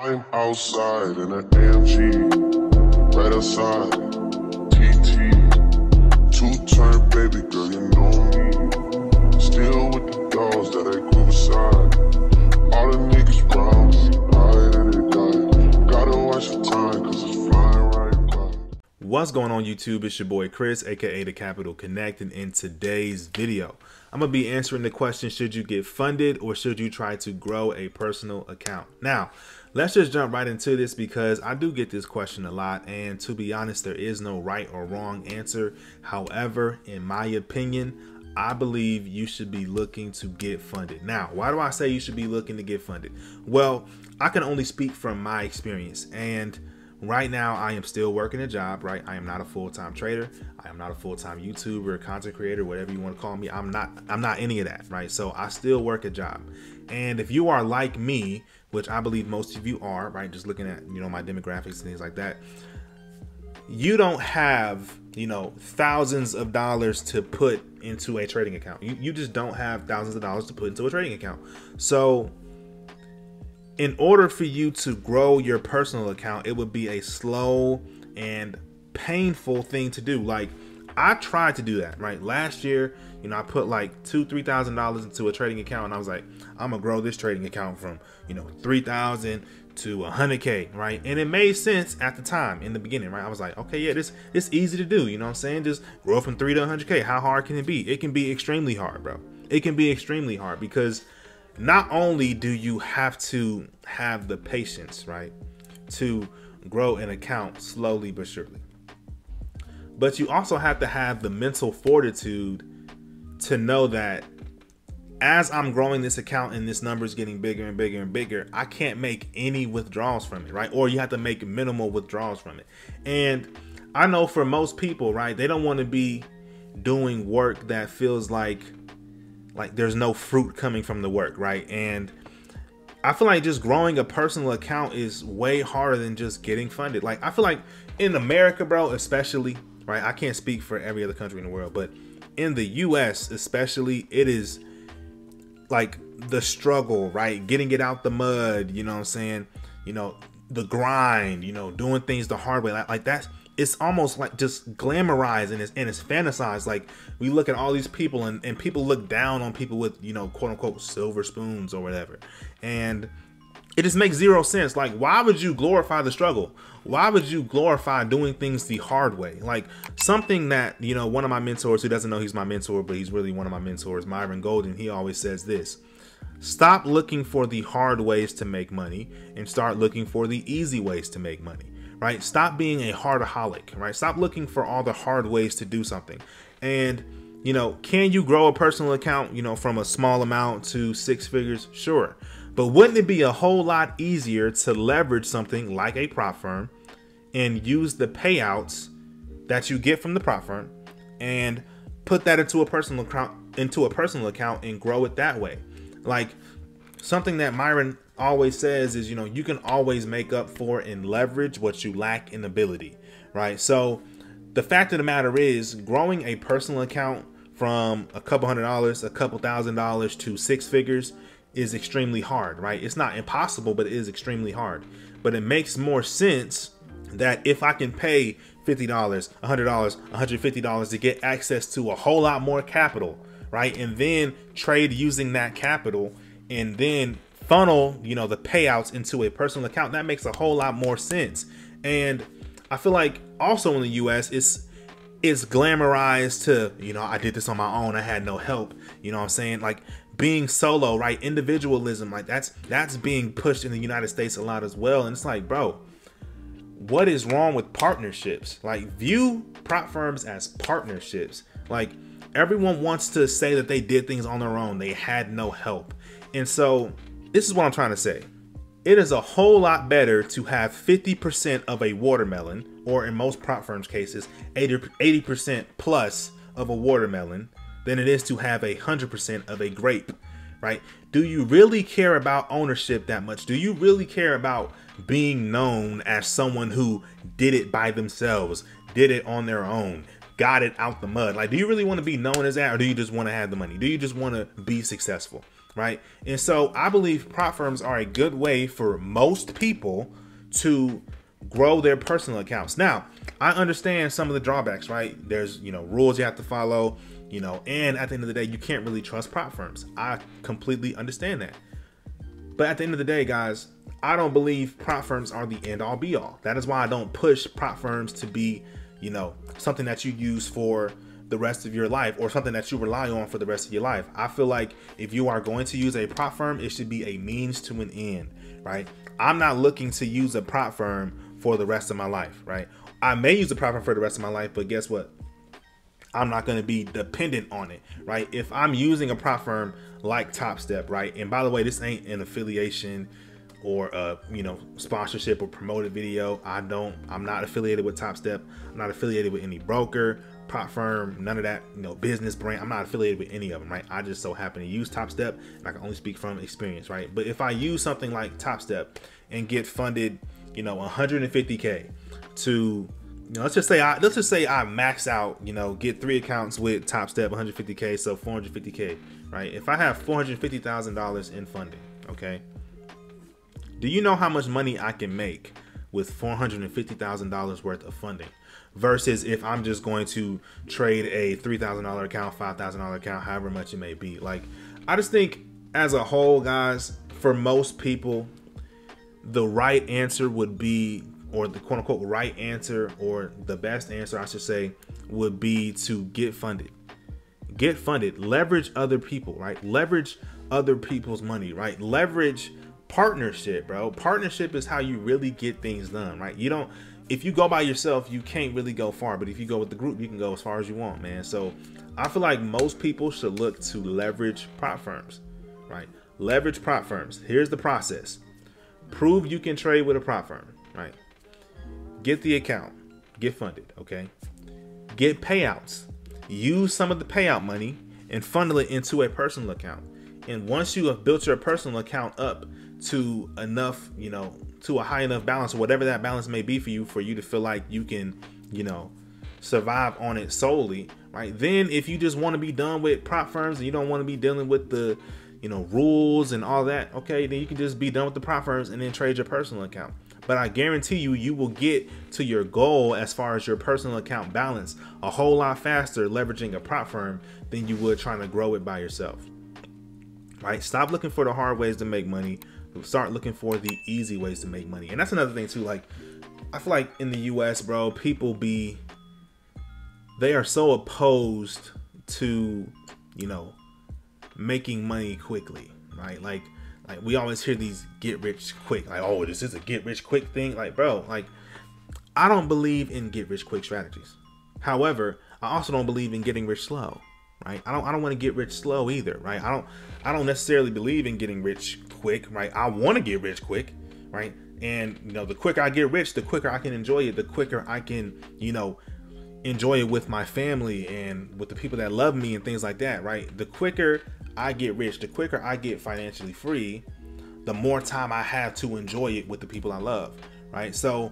I'm outside in an AMG, right outside, TT, two turn baby girl, you know me. Still with the dogs that I grew beside. All the niggas die and they die. Gotta watch the time, cause it's flying right by. What's going on YouTube? It's your boy Chris, aka The Capital Connect, and in today's video, I'm gonna be answering the question: Should you get funded or should you try to grow a personal account? Now, let's just jump right into this because I do get this question a lot, and to be honest, there is no right or wrong answer. However, in my opinion, I believe you should be looking to get funded. Now, why do I say you should be looking to get funded? Well, I can only speak from my experience and right now I am still working a job, right? I am not a full-time trader. I am not a full-time YouTuber, content creator, whatever you want to call me. I'm not I'm not any of that, right? So I still work a job. And if you are like me, which I believe most of you are, right? Just looking at, you know, my demographics and things like that, you don't have, you know, thousands of dollars to put into a trading account. You you just don't have thousands of dollars to put into a trading account. So in order for you to grow your personal account, it would be a slow and painful thing to do. Like I tried to do that, right? Last year, you know, I put like two, three thousand dollars into a trading account, and I was like, I'm gonna grow this trading account from, you know, three thousand to a hundred K, right? And it made sense at the time in the beginning, right? I was like, okay, yeah, this it's easy to do, you know what I'm saying? Just grow from three to hundred K. How hard can it be? It can be extremely hard, bro. It can be extremely hard because not only do you have to have the patience, right, to grow an account slowly but surely, but you also have to have the mental fortitude to know that as I'm growing this account and this number is getting bigger and bigger and bigger, I can't make any withdrawals from it, right? Or you have to make minimal withdrawals from it. And I know for most people, right, they don't want to be doing work that feels like like there's no fruit coming from the work, right? And I feel like just growing a personal account is way harder than just getting funded. Like I feel like in America, bro, especially, right? I can't speak for every other country in the world, but in the US especially, it is like the struggle, right? Getting it out the mud, you know what I'm saying? You know, the grind, you know, doing things the hard way. Like, like that's it's almost like just glamorized and it's and it's fantasized. Like we look at all these people and, and people look down on people with, you know, quote unquote silver spoons or whatever. And it just makes zero sense. Like, why would you glorify the struggle? Why would you glorify doing things the hard way? Like something that, you know, one of my mentors who doesn't know he's my mentor, but he's really one of my mentors, Myron Golden, he always says this. Stop looking for the hard ways to make money and start looking for the easy ways to make money right? Stop being a hardaholic, right? Stop looking for all the hard ways to do something. And, you know, can you grow a personal account, you know, from a small amount to six figures? Sure. But wouldn't it be a whole lot easier to leverage something like a prop firm and use the payouts that you get from the prop firm and put that into a personal account into a personal account and grow it that way? Like something that Myron always says is, you know, you can always make up for and leverage what you lack in ability, right? So the fact of the matter is, growing a personal account from a couple hundred dollars, a couple thousand dollars to six figures is extremely hard, right? It's not impossible, but it is extremely hard. But it makes more sense that if I can pay $50, $100, $150 to get access to a whole lot more capital, right? And then trade using that capital and then funnel, you know, the payouts into a personal account, that makes a whole lot more sense. And I feel like also in the US it's it's glamorized to, you know, I did this on my own, I had no help. You know what I'm saying? Like being solo, right? Individualism, like that's that's being pushed in the United States a lot as well. And it's like, bro, what is wrong with partnerships? Like view prop firms as partnerships. Like everyone wants to say that they did things on their own. They had no help. And so this is what I'm trying to say. It is a whole lot better to have 50% of a watermelon, or in most prop firms cases, 80% plus of a watermelon, than it is to have a 100% of a grape, right? Do you really care about ownership that much? Do you really care about being known as someone who did it by themselves, did it on their own, got it out the mud? Like, do you really want to be known as that, or do you just want to have the money? Do you just want to be successful? Right? And so I believe prop firms are a good way for most people to grow their personal accounts. Now, I understand some of the drawbacks, right? There's, you know, rules you have to follow, you know, and at the end of the day, you can't really trust prop firms. I completely understand that. But at the end of the day, guys, I don't believe prop firms are the end all be all. That is why I don't push prop firms to be, you know, something that you use for the rest of your life or something that you rely on for the rest of your life. I feel like if you are going to use a prop firm, it should be a means to an end, right? I'm not looking to use a prop firm for the rest of my life, right? I may use a prop firm for the rest of my life, but guess what? I'm not going to be dependent on it, right? If I'm using a prop firm like Top Step, right? And by the way, this ain't an affiliation or a you know sponsorship or promoted video. I don't. I'm not affiliated with Top Step. I'm not affiliated with any broker, prop firm, none of that. You know, business brand. I'm not affiliated with any of them, right? I just so happen to use Top Step, and I can only speak from experience, right? But if I use something like Top Step and get funded, you know, 150k to you know, let's just say I let's just say I max out, you know, get three accounts with Top Step 150k, so 450k, right? If I have $450,000 in funding, okay? Do you know how much money I can make with $450,000 worth of funding versus if I'm just going to trade a $3,000 account, $5,000 account, however much it may be? Like I just think as a whole, guys, for most people, the right answer would be or the quote unquote right answer or the best answer I should say would be to get funded. Get funded, leverage other people, right? Leverage other people's money, right? Leverage partnership, bro. Partnership is how you really get things done, right? You don't if you go by yourself, you can't really go far, but if you go with the group, you can go as far as you want, man. So, I feel like most people should look to leverage prop firms, right? Leverage prop firms. Here's the process. Prove you can trade with a prop firm, right? get the account, get funded, okay? Get payouts. Use some of the payout money and funnel it into a personal account. And once you have built your personal account up to enough, you know, to a high enough balance or whatever that balance may be for you, for you to feel like you can, you know, survive on it solely, right? Then if you just want to be done with prop firms and you don't want to be dealing with the, you know, rules and all that, okay, then you can just be done with the prop firms and then trade your personal account but I guarantee you, you will get to your goal as far as your personal account balance a whole lot faster leveraging a prop firm than you would trying to grow it by yourself. Right? Stop looking for the hard ways to make money. Start looking for the easy ways to make money. And that's another thing too. Like, I feel like in the US, bro, people be they are so opposed to, you know, making money quickly, right? Like like we always hear these get rich quick, like oh this is a get rich quick thing. Like bro, like I don't believe in get rich quick strategies. However, I also don't believe in getting rich slow. Right? I don't I don't want to get rich slow either, right? I don't I don't necessarily believe in getting rich quick, right? I want to get rich quick, right? And you know, the quicker I get rich, the quicker I can enjoy it, the quicker I can, you know, enjoy it with my family and with the people that love me and things like that, right? The quicker I get rich, the quicker I get financially free, the more time I have to enjoy it with the people I love, right? So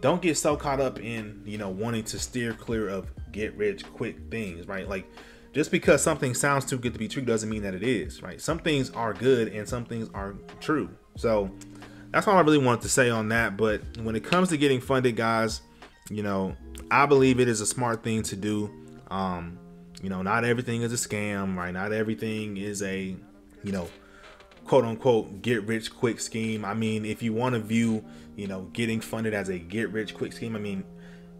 don't get so caught up in, you know, wanting to steer clear of get rich quick things, right? Like just because something sounds too good to be true doesn't mean that it is, right? Some things are good and some things are true. So that's all I really wanted to say on that. But when it comes to getting funded, guys, you know, I believe it is a smart thing to do. Um, you know, not everything is a scam, right? Not everything is a, you know, quote unquote get rich quick scheme. I mean, if you want to view, you know, getting funded as a get rich quick scheme, I mean,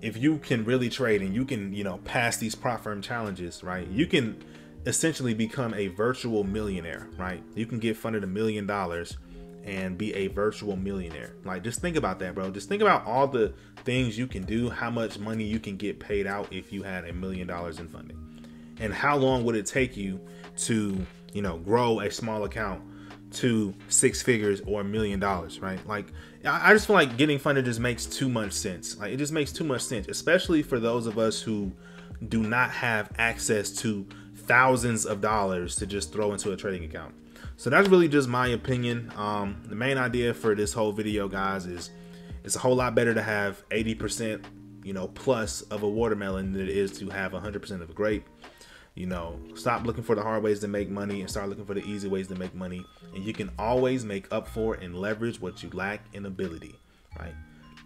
if you can really trade and you can, you know, pass these prop firm challenges, right? You can essentially become a virtual millionaire, right? You can get funded a million dollars and be a virtual millionaire. Like just think about that, bro. Just think about all the things you can do, how much money you can get paid out if you had a million dollars in funding and how long would it take you to you know grow a small account to six figures or a million dollars right? Like i just feel like getting funded just makes too much sense. Like it just makes too much sense especially for those of us who do not have access to thousands of dollars to just throw into a trading account. So that's really just my opinion. Um, the main idea for this whole video guys is it's a whole lot better to have 80% you know plus of a watermelon than it is to have 100% of a grape You know, stop looking for the hard ways to make money and start looking for the easy ways to make money. And you can always make up for and leverage what you lack in ability, right?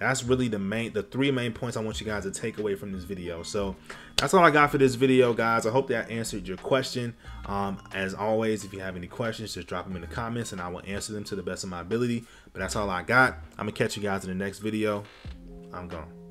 That's really the main, the three main points I want you guys to take away from this video. So that's all I got for this video, guys. I hope that answered your question. Um, as always, if you have any questions, just drop them in the comments and I will answer them to the best of my ability. But that's all I got. I'm gonna catch you guys in the next video. I'm gone.